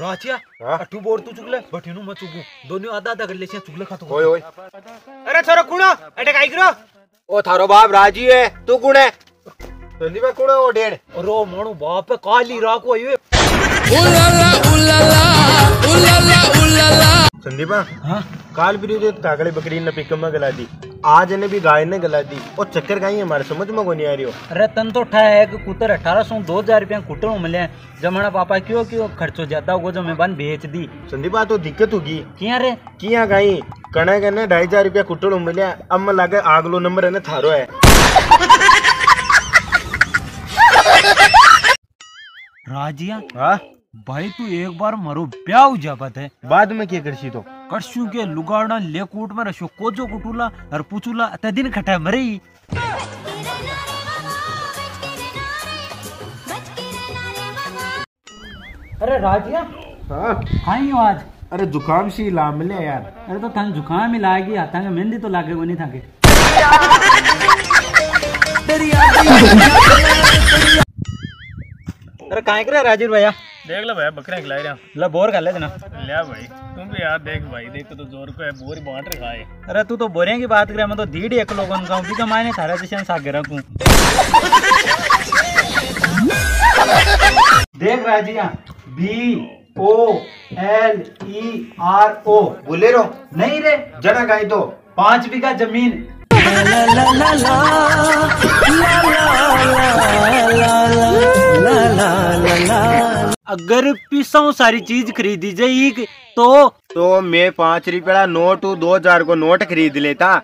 राचिया हाँ? अठू बोर तू चुगले बठीनु मैं चुकू दोनों आधा आधा कर ले चुगले खा तो ओए ओए। अरे छोरो कुणो? अटे काई करो? ओ थारो बाप राज़ी है। तू कौन है? कौन है? ओ डेढ़ रो मोणु बाप काली राको ये संदीप हाँ? काल भी काकड़ी बकरी ने पिकअप में गला दी आज ने भी गाय ने गला दी और चक्कर ही हमारे समझ में को नहीं आ रही हो? अरे तन तो ठा है कि कुतर अठारह सौ दो हज़ार रुपया कुटर में मिले जमाना पापा क्यों क्यों खर्चो जाता होगा जो मैं बन बेच दी। संदीप तो दिक्कत होगी। किया रे? किया गाई? कने कने ढाई हज़ार रुपया कुटड़ मिले अब मैं लागे आगलो नंबर है थारो है। राजिया? हाँ? भाई तू एक बार मरो ब्याह हो जाबत है। बाद में क्या करसी तो? कड़सू के लुगाड़ा ले कूट में रशो कोजो कुटूला और पुचूला ते दिन खटा मरे? ही अरे राजिया। हाँ। खाई हो आज? अरे जुकाम सी ला मिले यार। अरे तो थान जुकाम ही लागी हाथांगे मेहंदी तो लागे वो नहीं थाके अरे काहे करे राजीव भैया? देख लो भाई बकरे खिला रहा ला बोर कर ले जना लिया भाई तुम भी यार देख भाई देख तो ज़ोर को है बोरी बांट रहे खाए अरे तू तो बोरिया की बात करे मैं तो धीड़ एक लोगन का भी कमाने थारा जैसे सागे रखूँ। देख राजिया B O L E R O बोले रो नहीं रे जना गाई तो पाँच बीघा ज़मीन। अगर पीसा सारी चीज़ खरीदी जाएगी तो? तो मैं पाँच रुपया नोट दो हज़ार को नोट खरीद लेता।